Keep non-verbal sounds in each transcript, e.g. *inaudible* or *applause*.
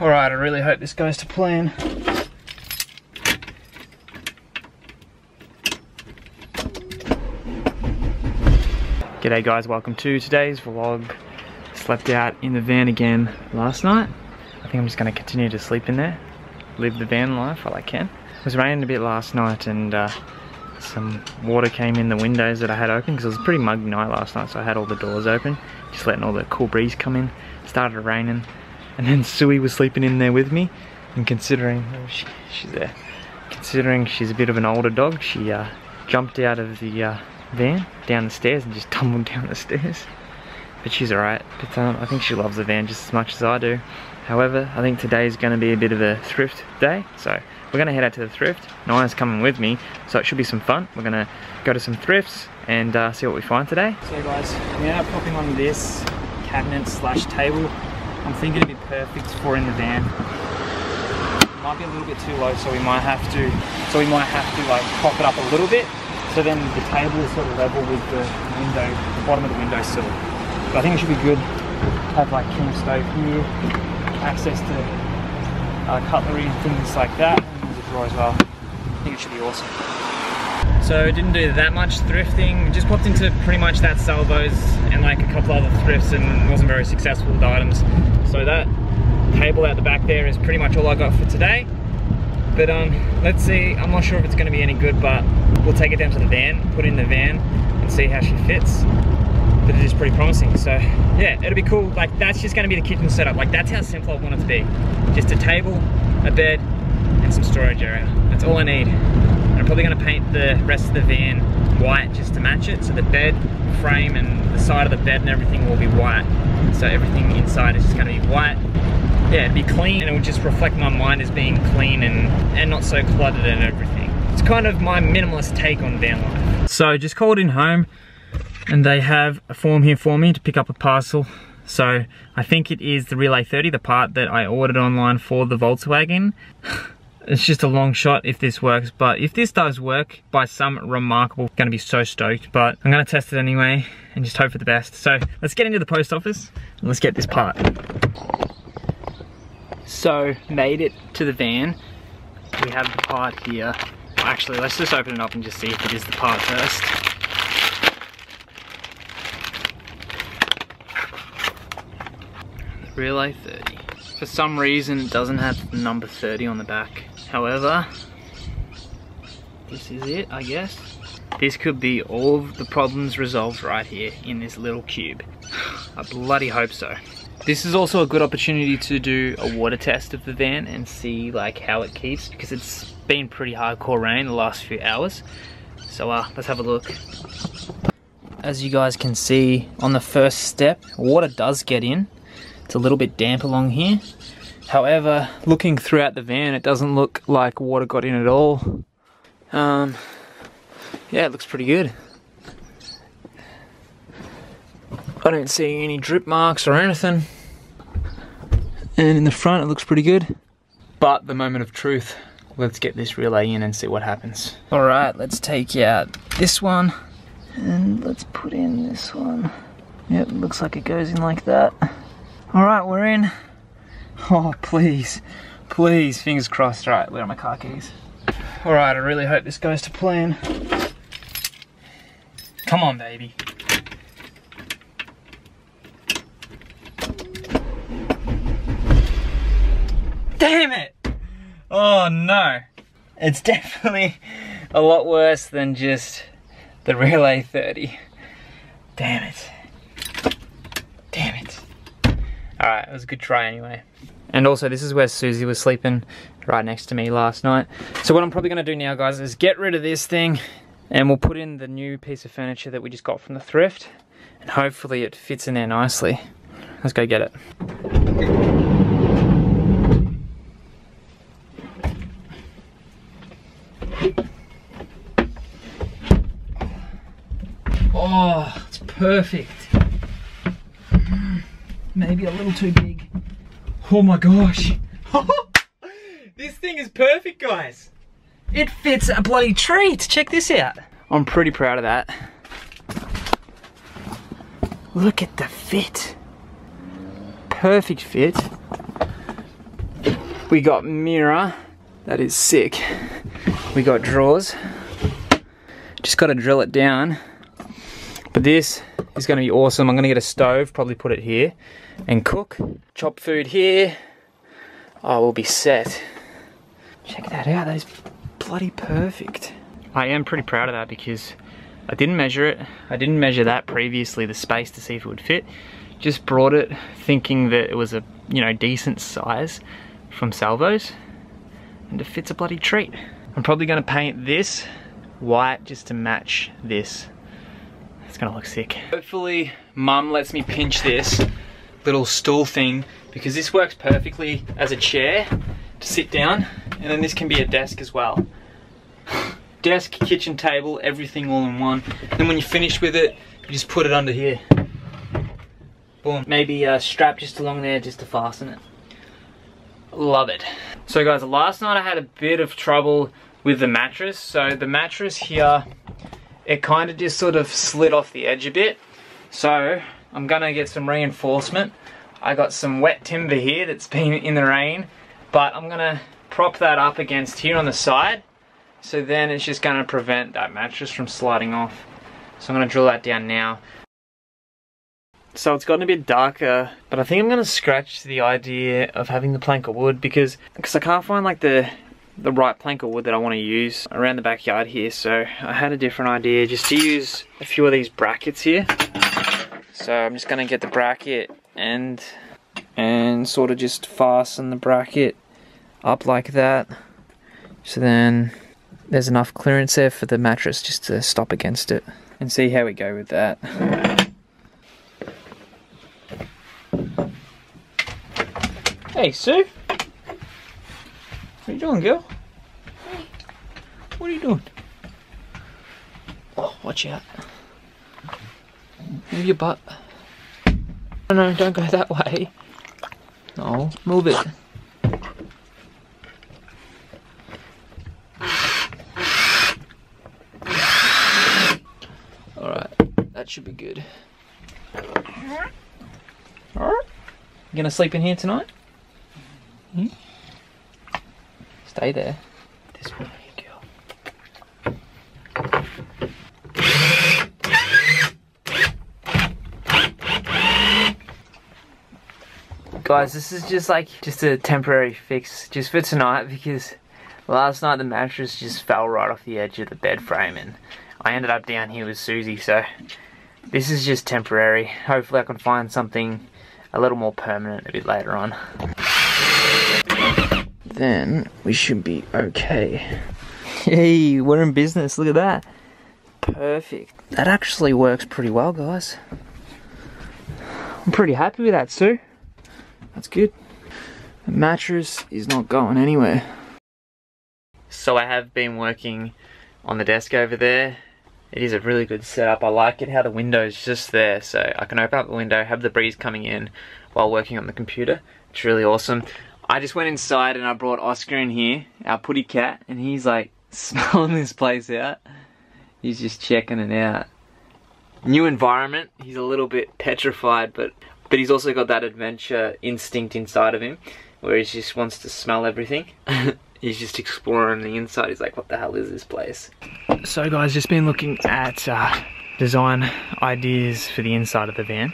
Alright, I really hope this goes to plan. G'day guys, welcome to today's vlog. Slept out in the van again last night. I think I'm just gonna continue to sleep in there. Live the van life while I can. It was raining a bit last night and uh, some water came in the windows that I had open because it was a pretty muggy night last night so I had all the doors open. Just letting all the cool breeze come in. Started raining and then Sui was sleeping in there with me and considering, oh, she, she's there. Considering she's a bit of an older dog, she uh, jumped out of the uh, van down the stairs and just tumbled *laughs* down the stairs. But she's alright. But um, I think she loves the van just as much as I do. However, I think today is going to be a bit of a thrift day. So we're going to head out to the thrift. Naya's coming with me, so it should be some fun. We're going to go to some thrifts and uh, see what we find today. So guys, we up popping on this cabinet slash table. I'm thinking it'd be perfect for in the van. Might be a little bit too low, so we might have to, so we might have to like prop it up a little bit so then the table is sort of level with the window, the bottom of the windowsill. But I think it should be good have like king stove here, access to uh, cutlery and things like that. And there's a drawer as well. I think it should be awesome. So didn't do that much thrifting, just popped into pretty much that Salvos and like a couple other thrifts and wasn't very successful with items. So that table out the back there is pretty much all I got for today. But um, let's see, I'm not sure if it's gonna be any good, but we'll take it down to the van, put it in the van and see how she fits. But it is pretty promising, so yeah, it'll be cool. Like that's just gonna be the kitchen setup. Like that's how simple I want it to be. Just a table, a bed, and some storage area. That's all I need. I'm probably gonna paint the rest of the van white just to match it. So the bed frame and the side of the bed and everything will be white. So everything inside is just gonna be white yeah, it'd be clean and it would just reflect my mind as being clean and, and not so cluttered and everything. It's kind of my minimalist take on van life. So just called in home and they have a form here for me to pick up a parcel. So I think it is the Relay 30, the part that I ordered online for the Volkswagen. *sighs* It's just a long shot if this works, but if this does work by some remarkable, I'm gonna be so stoked, but I'm gonna test it anyway and just hope for the best. So let's get into the post office and let's get this part. So, made it to the van. We have the part here. Actually, let's just open it up and just see if it is the part first. Relay 30. For some reason, it doesn't have the number 30 on the back. However, this is it, I guess. This could be all of the problems resolved right here in this little cube. *sighs* I bloody hope so. This is also a good opportunity to do a water test of the van and see like how it keeps because it's been pretty hardcore rain the last few hours. So uh, let's have a look. As you guys can see on the first step, water does get in. It's a little bit damp along here. However, looking throughout the van, it doesn't look like water got in at all. Um, yeah, it looks pretty good. I don't see any drip marks or anything. And in the front, it looks pretty good. But the moment of truth, let's get this relay in and see what happens. All right, let's take out this one. And let's put in this one. Yep, looks like it goes in like that. All right, we're in. Oh, please, please, fingers crossed. All right, where are my car keys? All right, I really hope this goes to plan. Come on, baby. Damn it! Oh no. It's definitely a lot worse than just the Relay 30. Damn it. Damn it. Alright, it was a good try anyway. And also, this is where Susie was sleeping right next to me last night. So what I'm probably to do now, guys, is get rid of this thing and we'll put in the new piece of furniture that we just got from the thrift and hopefully it fits in there nicely. Let's go get it. Oh, it's perfect. Mm, maybe a little too big. Oh my gosh. *laughs* this thing is perfect, guys. It fits a bloody treat. Check this out. I'm pretty proud of that. Look at the fit. Perfect fit. We got mirror. That is sick. We got drawers. Just got to drill it down. But this is going to be awesome. I'm going to get a stove, probably put it here, and cook. Chop food here. Oh, we'll be set. Check that out. That is bloody perfect. I am pretty proud of that because I didn't measure it. I didn't measure that previously, the space to see if it would fit. Just brought it thinking that it was a, you know, decent size from Salvos. And it fits a bloody treat. I'm probably gonna paint this white just to match this. It's gonna look sick. Hopefully mum lets me pinch this little stool thing because this works perfectly as a chair to sit down and then this can be a desk as well. *sighs* Desk, kitchen table, everything all in one. Then when you're finished with it, you just put it under here. Boom. Maybe a strap just along there just to fasten it. Love it. So guys, last night I had a bit of trouble with the mattress. So the mattress here, it kind of just sort of slid off the edge a bit. So I'm gonna get some reinforcement. I got some wet timber here that's been in the rain, but I'm gonna prop that up against here on the side. So then it's just gonna prevent that mattress from sliding off. So I'm gonna drill that down now. So it's gotten a bit darker, but I think I'm gonna scratch the idea of having the plank of wood because because I can't find like the the right plank of wood that I want to use around the backyard here. So I had a different idea just to use a few of these brackets here. So I'm just gonna get the bracket and and sort of just fasten the bracket up like that. So then there's enough clearance there for the mattress just to stop against it and see how we go with that. Hey, Sue. What are you doing, girl? What are you doing? Oh, watch out. Move your butt. No, no, don't go that way. No, move it. Alright, that should be good. Alright. You gonna sleep in here tonight? Hmm? Stay there. This. Guys, this is just like just a temporary fix just for tonight because last night the mattress just fell right off the edge of the bed frame and I ended up down here with Susie so this is just temporary. Hopefully I can find something a little more permanent a bit later on. Then we should be okay. Hey, we're in business, look at that. Perfect. That actually works pretty well, guys. I'm pretty happy with that, Sue. That's good. The mattress is not going anywhere. So I have been working on the desk over there. It is a really good setup. I like it how the window is just there so I can open up the window, have the breeze coming in while working on the computer. It's really awesome. I just went inside and I brought Oscar in here, our putty cat, and he's like *laughs* smelling this place out. He's just checking it out. New environment, he's a little bit petrified but but he's also got that adventure instinct inside of him where he just wants to smell everything. *laughs* he's just exploring the inside. He's like, what the hell is this place? So guys, just been looking at uh, design ideas for the inside of the van.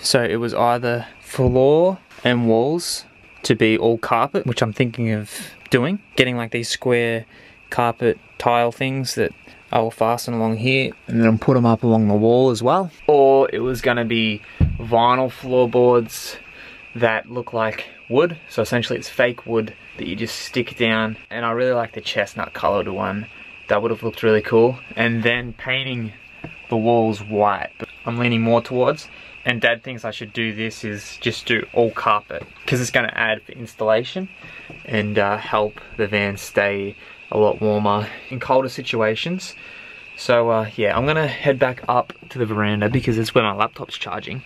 So it was either floor and walls to be all carpet, which I'm thinking of doing. Getting like these square carpet tile things that I will fasten along here and then put them up along the wall as well. Or it was gonna be vinyl floorboards that look like wood. So essentially it's fake wood that you just stick down. And I really like the chestnut colored one. That would have looked really cool. And then painting the walls white. But I'm leaning more towards. And dad thinks I should do this is just do all carpet. Because it's going to add for installation. And uh, help the van stay a lot warmer in colder situations. So uh, yeah, I'm gonna head back up to the veranda because it's where my laptop's charging.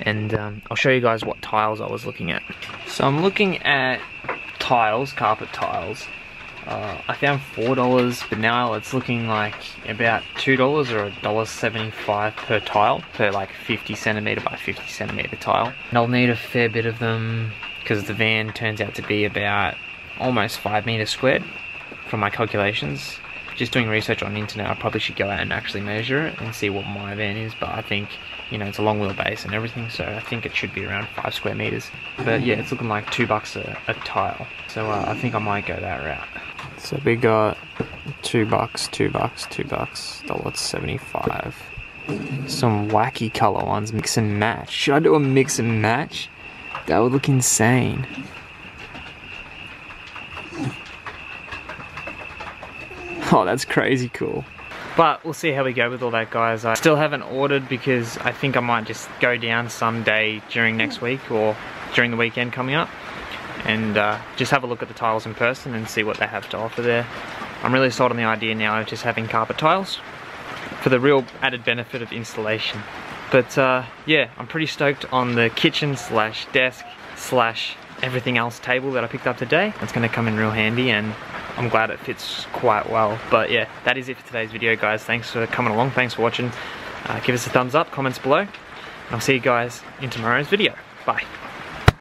And um, I'll show you guys what tiles I was looking at. So I'm looking at tiles, carpet tiles. Uh, I found $4, but now it's looking like about $2 or $1.75 per tile, per like 50 centimeter by 50 centimeter tile. And I'll need a fair bit of them because the van turns out to be about almost five meters squared from my calculations. Just doing research on the internet, I probably should go out and actually measure it and see what my van is, but I think, you know, it's a long wheelbase and everything, so I think it should be around five square meters. But yeah, it's looking like two bucks a, a tile, so uh, I think I might go that route. So we got two bucks, two bucks, two bucks, dollar seventy-five. Some wacky color ones, mix and match. Should I do a mix and match? That would look insane. *laughs* Oh, that's crazy cool. But we'll see how we go with all that, guys. I still haven't ordered because I think I might just go down someday during next week or during the weekend coming up and uh, just have a look at the tiles in person and see what they have to offer there. I'm really sold on the idea now of just having carpet tiles for the real added benefit of installation. But uh, yeah, I'm pretty stoked on the kitchen slash desk slash everything else table that I picked up today. It's gonna come in real handy and I'm glad it fits quite well. But yeah, that is it for today's video, guys. Thanks for coming along. Thanks for watching. Uh, give us a thumbs up, comments below. And I'll see you guys in tomorrow's video. Bye.